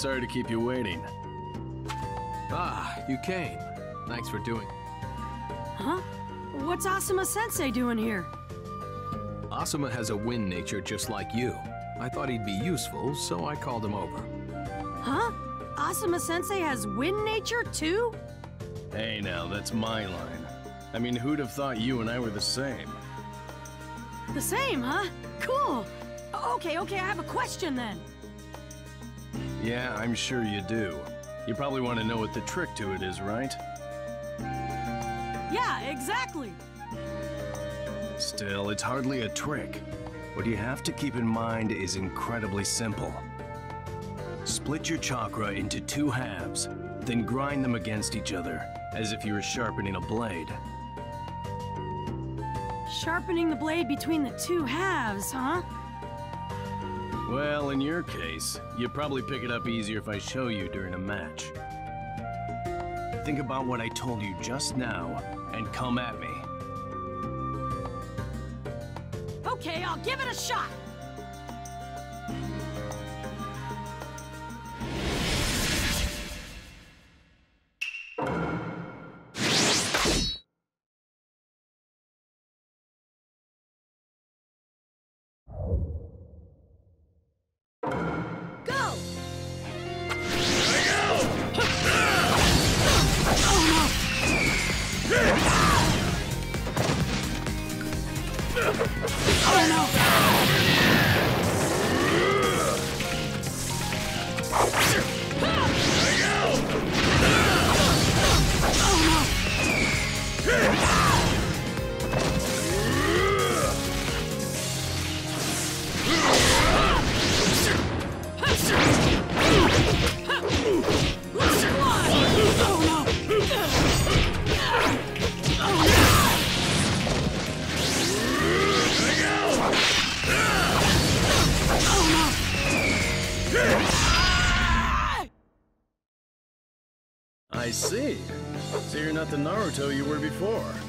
sorry to keep you waiting. Ah, you came. Thanks for doing. Huh? What's Asuma Sensei doing here? Asuma has a wind nature just like you. I thought he'd be useful, so I called him over. Huh? Asuma Sensei has wind nature too? Hey now, that's my line. I mean, who'd have thought you and I were the same? The same, huh? Cool. Okay, okay, I have a question then. Yeah, I'm sure you do. You probably want to know what the trick to it is, right? Yeah, exactly. Still, it's hardly a trick. What you have to keep in mind is incredibly simple. Split your chakra into two halves, then grind them against each other, as if you were sharpening a blade. Sharpening the blade between the two halves, huh? Well, in your case, you'd probably pick it up easier if I show you during a match. Think about what I told you just now, and come at me. Okay, I'll give it a shot. You're not the Naruto you were before.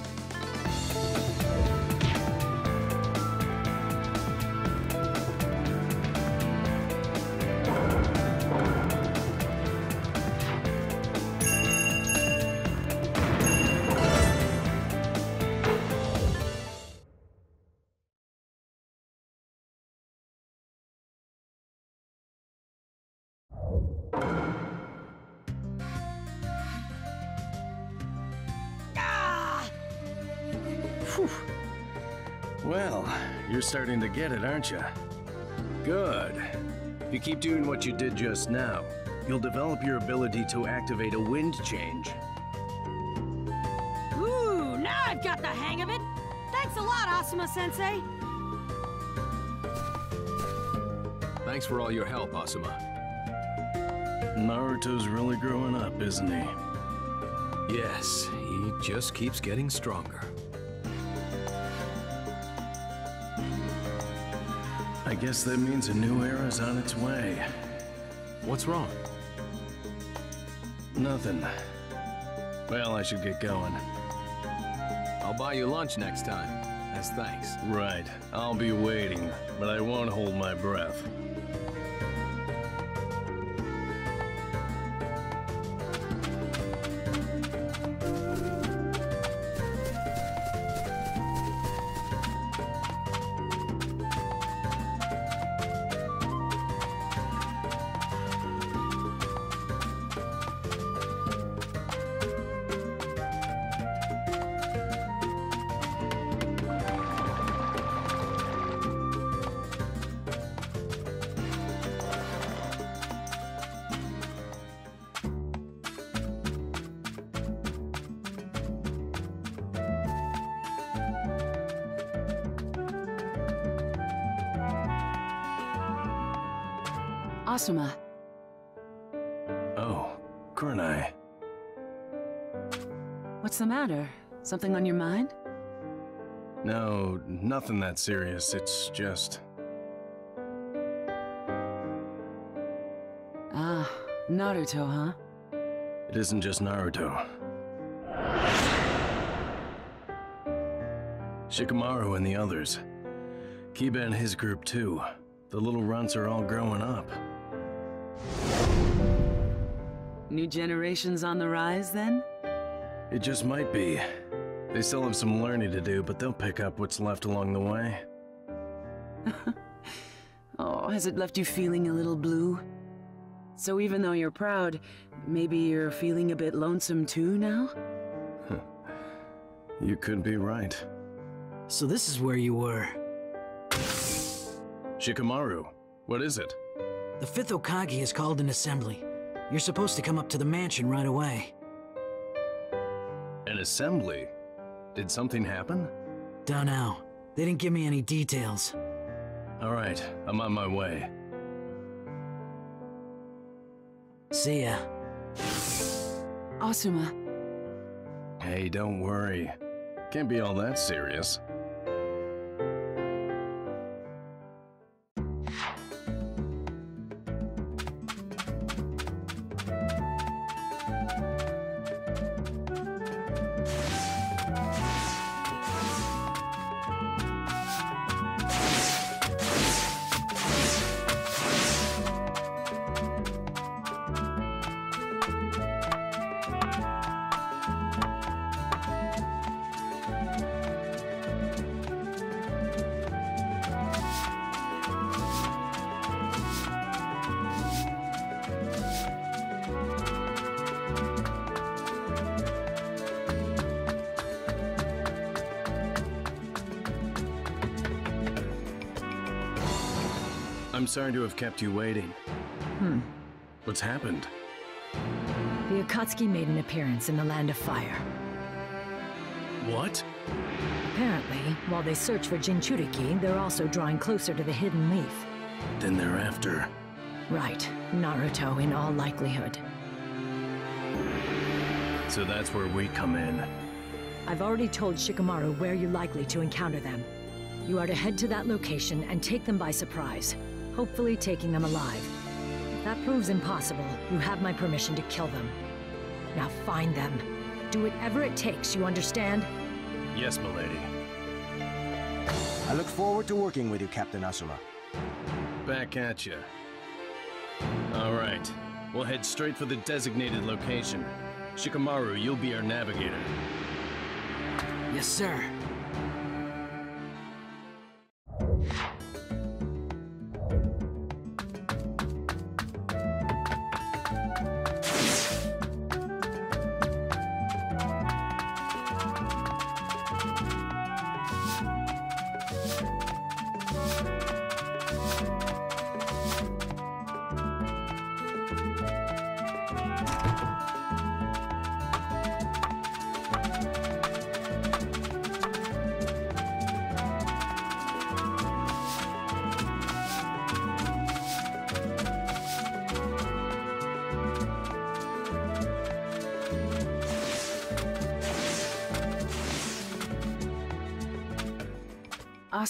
Phew. Well, you're starting to get it, aren't you? Good. If you keep doing what you did just now, you'll develop your ability to activate a wind change. Ooh, now I've got the hang of it. Thanks a lot, Asuma Sensei. Thanks for all your help, Asuma. Naruto's really growing up, isn't he? Yes, he just keeps getting stronger. I guess that means a new era's on its way. What's wrong? Nothing. Well, I should get going. I'll buy you lunch next time, as thanks. Right. I'll be waiting, but I won't hold my breath. Asuma, Oh, Kurenai. what's the matter? Something on your mind? No, nothing that serious. It's just. Ah, Naruto, huh? It isn't just Naruto. Shikamaru and the others. Kiba and his group, too. The little runts are all growing up. New generations on the rise, then? It just might be. They still have some learning to do, but they'll pick up what's left along the way. Oh, has it left you feeling a little blue? So even though you're proud, maybe you're feeling a bit lonesome too now? You could be right. So this is where you were. Shikamaru, what is it? The fifth Hokage has called an assembly. You're supposed to come up to the mansion right away. An assembly? Did something happen? Don't know. They didn't give me any details. All right, I'm on my way. See ya. Asuma, Hey, don't worry. Can't be all that serious. I'm sorry to have kept you waiting. Hmm. What's happened? The Akatsuki made an appearance in the Land of Fire. What? Apparently, while they search for Jinchuriki, they're also drawing closer to the Hidden Leaf. Then they're after. Right, Naruto in all likelihood. So that's where we come in. I've already told Shikamaru where you're likely to encounter them. You are to head to that location and take them by surprise, hopefully taking them alive. If that proves impossible, you have my permission to kill them. Now find them. Do whatever it takes, you understand? Yes, milady. I look forward to working with you, Captain Asuma. Back at you. All right. We'll head straight for the designated location. Shikamaru, you'll be our navigator. Yes, sir.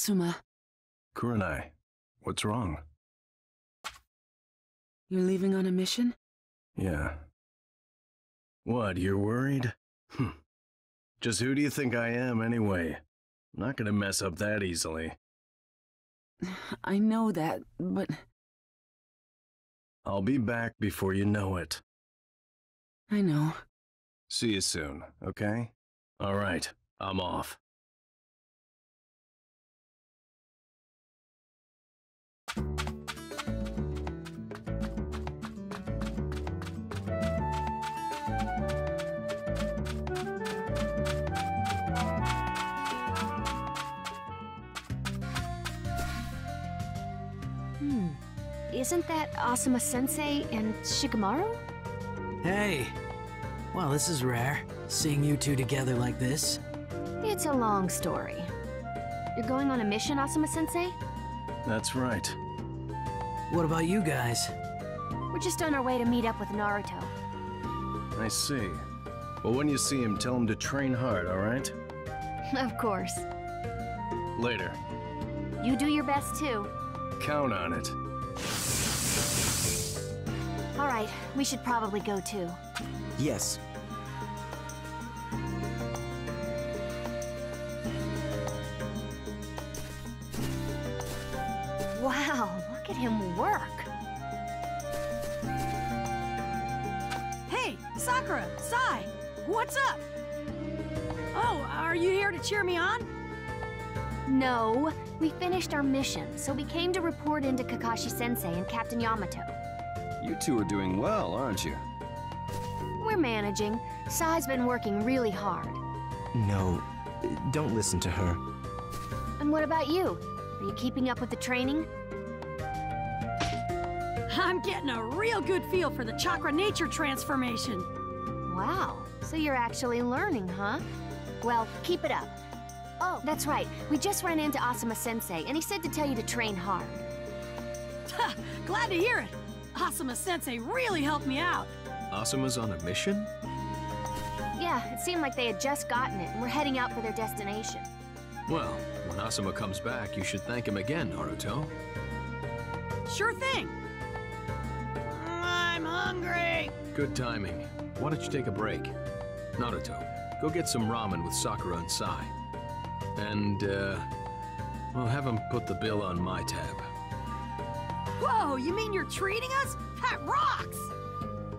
Asuma, Kurenai, what's wrong? you're leaving on a mission? Yeah. What, you're worried? Hmm. Just who do you think I am, anyway? I'm not gonna mess up that easily. I know that, but I'll be back before you know it. I know. See you soon, okay? Alright, I'm off. Hmm. Isn't that Asuma Sensei and Shikamaru? Hey. Well, this is rare, seeing you two together like this. It's a long story. You're going on a mission, Asuma Sensei? That's right. What about you guys? We're just on our way to meet up with Naruto. I see. Well, when you see him, tell him to train hard, alright? Of course. Later. You do your best too. Count on it. Alright, we should probably go too. Yes. No, we finished our mission, so we came to report into Kakashi-sensei and Captain Yamato. You two are doing well, aren't you? We're managing. Sai's been working really hard. No, don't listen to her. And what about you? Are you keeping up with the training? I'm getting a real good feel for the chakra nature transformation. Wow, so you're actually learning, huh? Well, keep it up. Oh, that's right. We just ran into Asuma Sensei, and he said to tell you to train hard. Ha, glad to hear it. Asuma Sensei really helped me out. Asuma's on a mission? Yeah, it seemed like they had just gotten it, and were heading out for their destination. Well, when Asuma comes back, you should thank him again, Naruto. Sure thing. I'm hungry. Good timing. Why don't you take a break? Naruto, go get some ramen with Sakura and Sai. And, uh, well, have him put the bill on my tab. Whoa, you mean you're treating us? That rocks!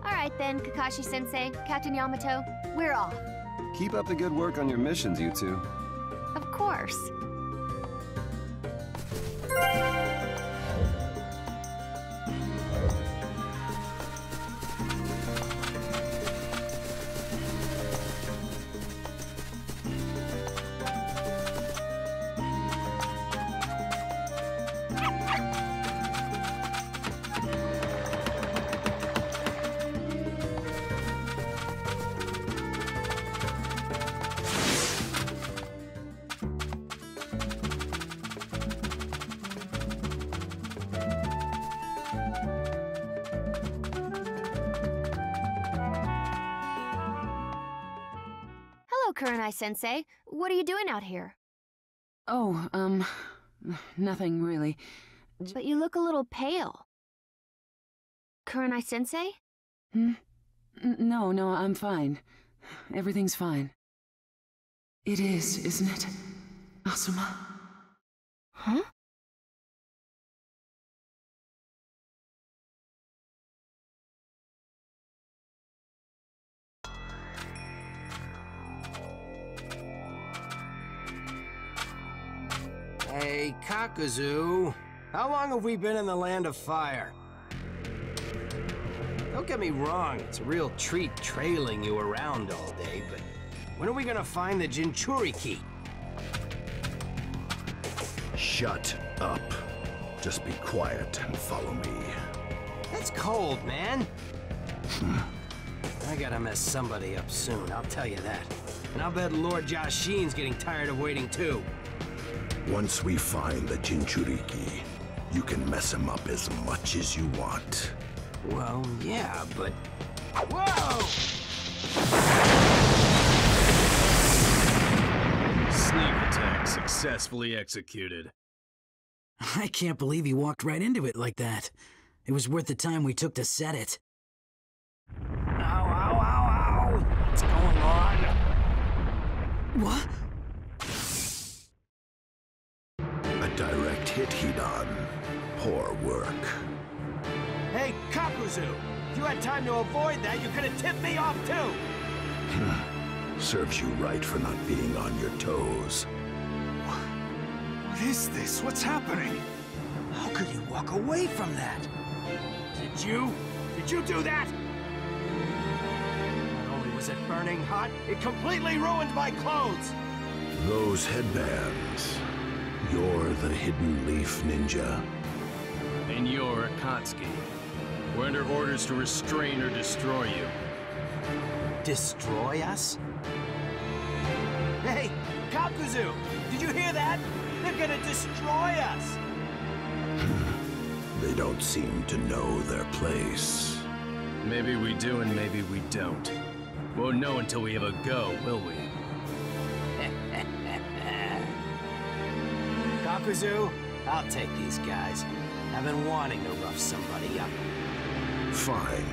All right then, Kakashi-sensei, Captain Yamato, we're off. Keep up the good work on your missions, you two. Of course. Kurenai-sensei. What are you doing out here? Oh, um, nothing really. But you look a little pale. Kurenai-sensei? Hmm? N- No, no, I'm fine. Everything's fine. It is, isn't it? Asuma? Huh? Hey, Kakuzu. How long have we been in the land of fire? Don't get me wrong, it's a real treat trailing you around all day, but when are we gonna find the Jinchuriki? Shut up. Just be quiet and follow me. That's cold, man. I gotta mess somebody up soon, I'll tell you that. And I'll bet Lord Jashin's getting tired of waiting too. Once we find the Jinchuriki, you can mess him up as much as you want. Well, yeah, but... Whoa! Sneak attack successfully executed. I can't believe he walked right into it like that. It was worth the time we took to set it. Ow, ow, ow, ow! What's going on? What? A direct hit, he Hidan. Poor work. Hey, Kakuzu! If you had time to avoid that, you could have tipped me off too! Serves you right for not being on your toes. What is this? What's happening? How could you walk away from that? Did you? Did you do that? Not only was it burning hot, it completely ruined my clothes! Those headbands. You're the Hidden Leaf Ninja. And you're Akatsuki. We're under orders to restrain or destroy you. Destroy us? Hey, Kakuzu! Did you hear that? They're gonna destroy us! They don't seem to know their place. Maybe we do and maybe we don't. Won't know until we have a go, will we? Kakuzu, I'll take these guys. I've been wanting to rough somebody up. Fine.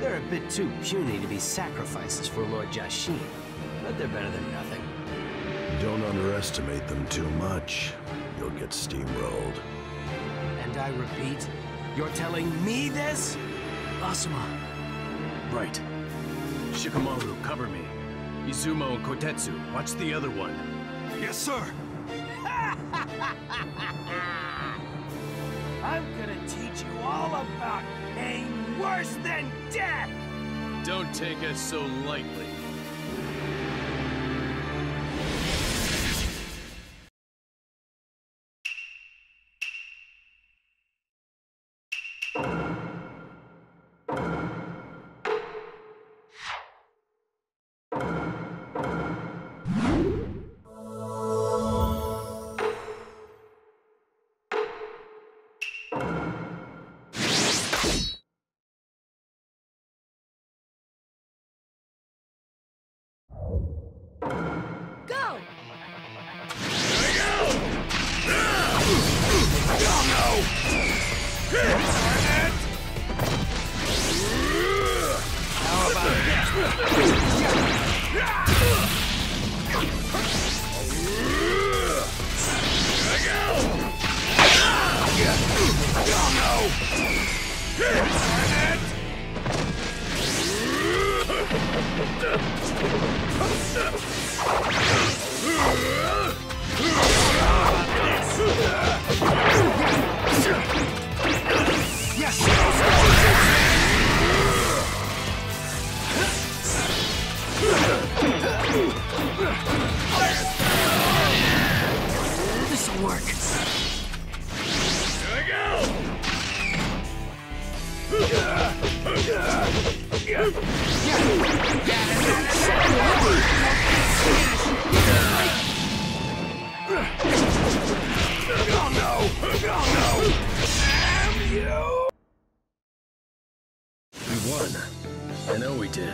They're a bit too puny to be sacrifices for Lord Jashin, but they're better than nothing. Don't underestimate them too much. You'll get steamrolled. And I repeat, you're telling me this? Asuma. Right. Shikamaru, cover me. Izumo and Kotetsu, watch the other one. Yes, sir. I'm gonna teach you all about pain worse than death! Don't take us so lightly. This'll work. I know we did.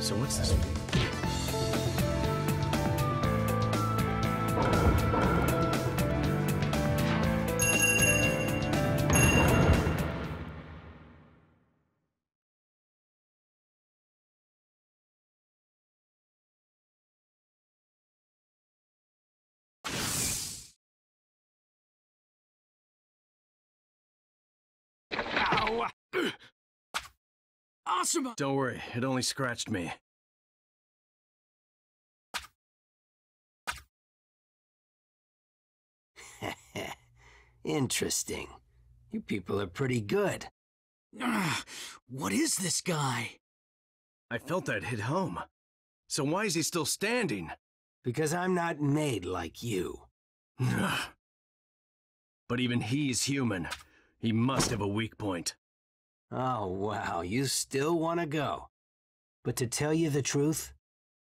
So what's this? Ow! Asuma! Don't worry, it only scratched me. Interesting. You people are pretty good. Ugh, what is this guy? I felt that hit home. So why is he still standing? Because I'm not made like you. but even he's human. He must have a weak point. Oh, wow, you still want to go. But to tell you the truth,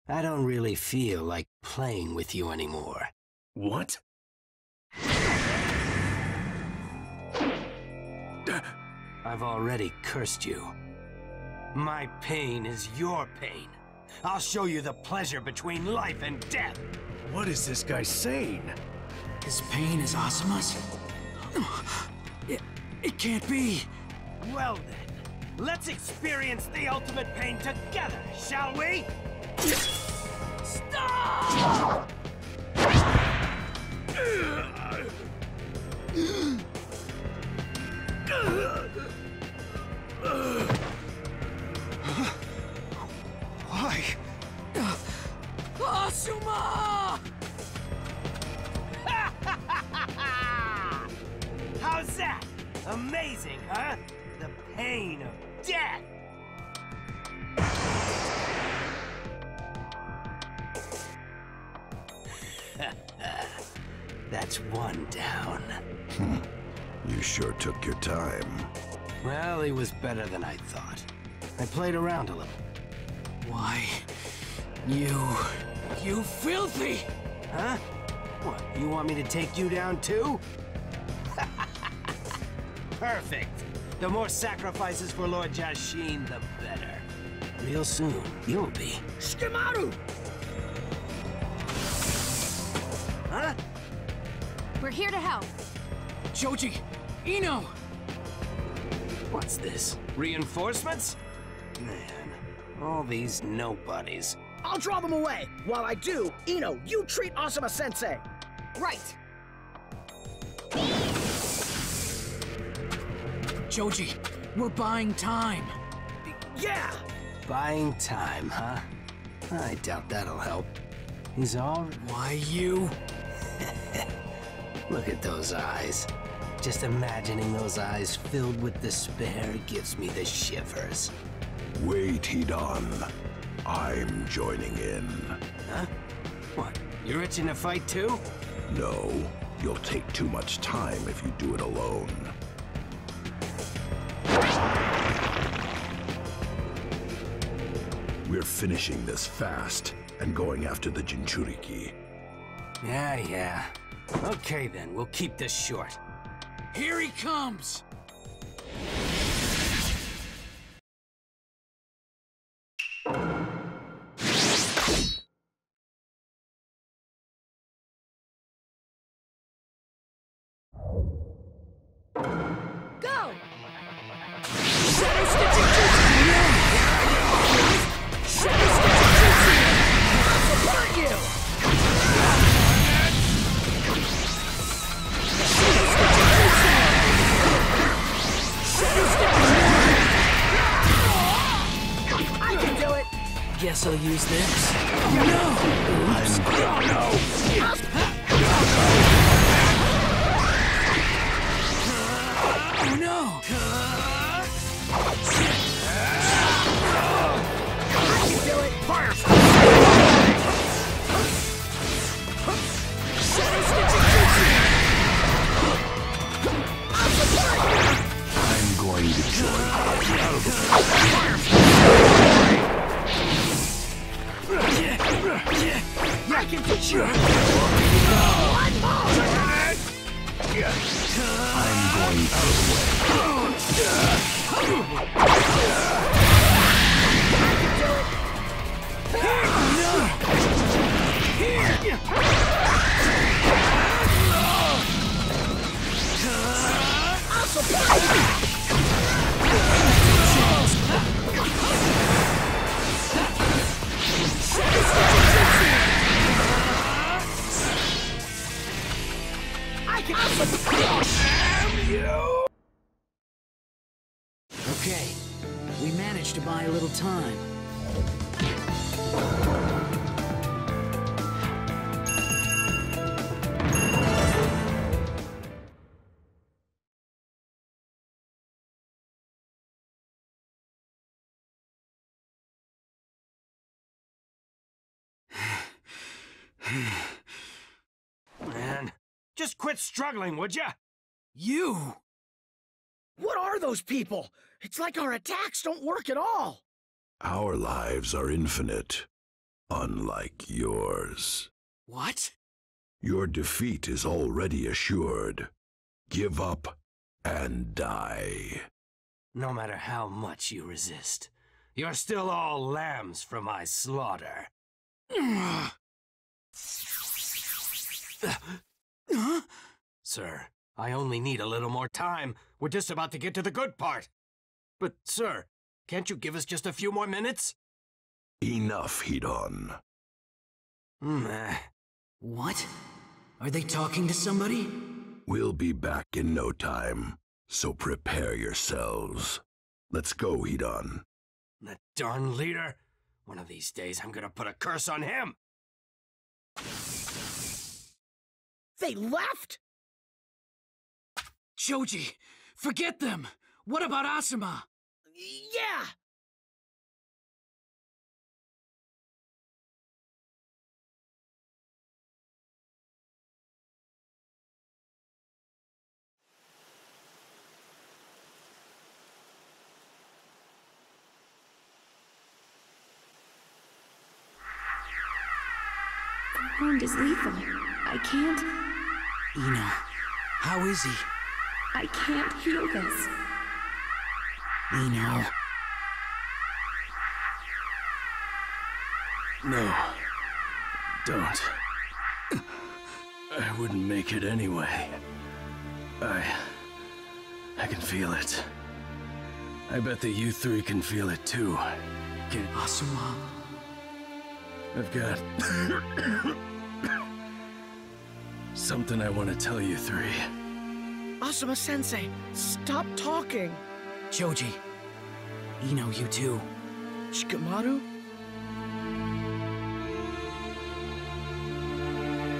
I don't really feel like playing with you anymore. What? I've already cursed you. My pain is your pain. I'll show you the pleasure between life and death. What is this guy saying? His pain is Asuma's? It, it can't be. Well then, let's experience the ultimate pain together, shall we? Stop! Why? Ah, Asuma! How's that? Amazing, huh? The pain of death! That's one down. Hmm. You sure took your time. Well, he was better than I thought. I played around a little. Why? You... You filthy! Huh? What, you want me to take you down too? Perfect. The more sacrifices for Lord Jashin, the better. Real soon, you'll be. Shikamaru! Huh? We're here to help. Choji! Ino! What's this? Reinforcements? Man, all these nobodies. I'll draw them away. While I do, Ino, you treat Asuma Sensei. Right. Choji, we're buying time. Yeah. Buying time, huh? I doubt that'll help. He's all... Why you? Look at those eyes. Just imagining those eyes filled with despair gives me the shivers. Wait, Hidan. I'm joining in. Huh? What? You're itching to fight too? No, you'll take too much time if you do it alone. We're finishing this fast and going after the Jinchuriki. Yeah, yeah. Okay then, we'll keep this short. Here he comes! Go! Guess I'll use this. Oh One more! I'm going support you! Okay, we managed to buy a little time. Man, just quit struggling, would ya? You! What are those people? It's like our attacks don't work at all! Our lives are infinite, unlike yours. What? Your defeat is already assured. Give up and die. No matter how much you resist, you're still all lambs for my slaughter. Sir, I only need a little more time. We're just about to get to the good part. But, sir, can't you give us just a few more minutes? Enough, Hidan. Meh. Hmm, uh, what? Are they talking to somebody? We'll be back in no time, so prepare yourselves. Let's go, Hidan. That darn leader. One of these days, I'm gonna put a curse on him. They left? Choji, forget them! What about Asuma? Yeah! The wound is lethal. I can't. Ino, how is he? I can't heal this. Ino. No. Don't. I wouldn't make it anyway. I... I can feel it. I bet that you three can feel it too. Can... Asuma. I've got... something I want to tell you three. Asuma Sensei, stop talking. Choji. Ino, you too. Shikamaru?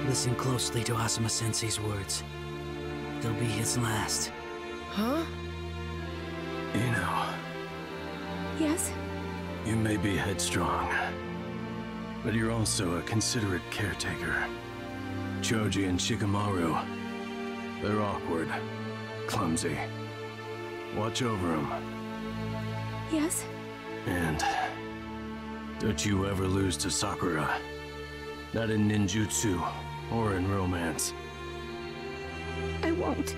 Listen closely to Asuma Sensei's words. They'll be his last. Huh? You know, Yes? you may be headstrong, but you're also a considerate caretaker. Choji and Shikamaru, they're awkward, clumsy. Watch over them, Yes? and don't you ever lose to Sakura. Not in ninjutsu or in romance. I won't.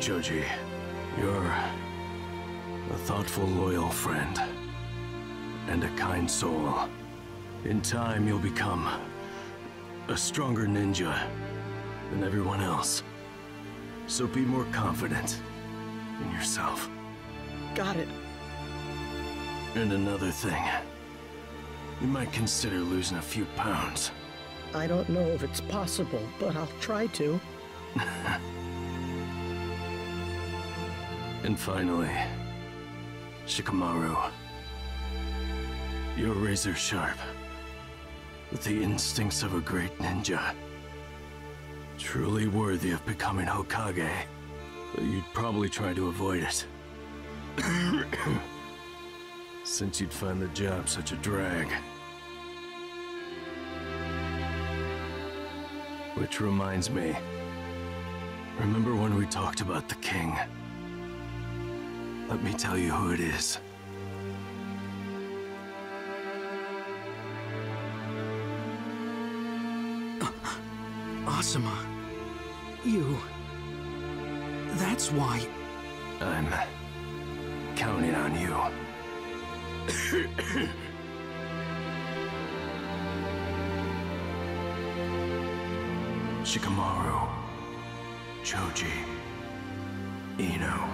Choji, you're a thoughtful, loyal friend. And a kind soul. In time, you'll become a stronger ninja than everyone else. So be more confident in yourself. Got it. And another thing. You might consider losing a few pounds. I don't know if it's possible, but I'll try to. And finally, Shikamaru. You're razor sharp, with the instincts of a great ninja. Truly worthy of becoming Hokage, but you'd probably try to avoid it. Since you'd find the job such a drag. Which reminds me, remember when we talked about the king? Let me tell you who it is. Asuma. You. That's why. I'm uh, counting on you. Shikamaru, Choji, Ino.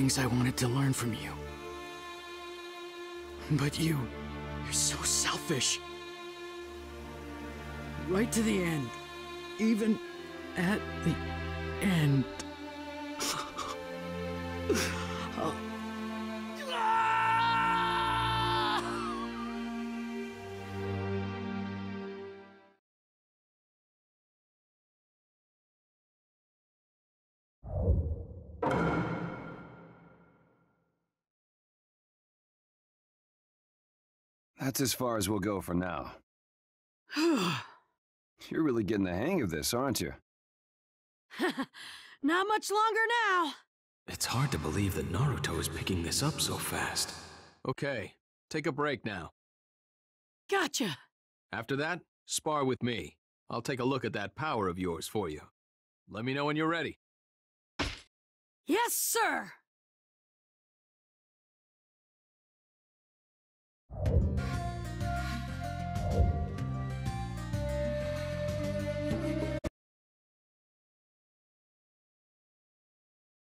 things I wanted to learn from you. But you, you're so selfish. Right to the end. Even at the end. That's as far as we'll go for now. You're really getting the hang of this, aren't you? Not much longer now. It's hard to believe that Naruto is picking this up so fast. Okay, take a break now. Gotcha. After that, spar with me. I'll take a look at that power of yours for you. Let me know when you're ready. Yes, sir.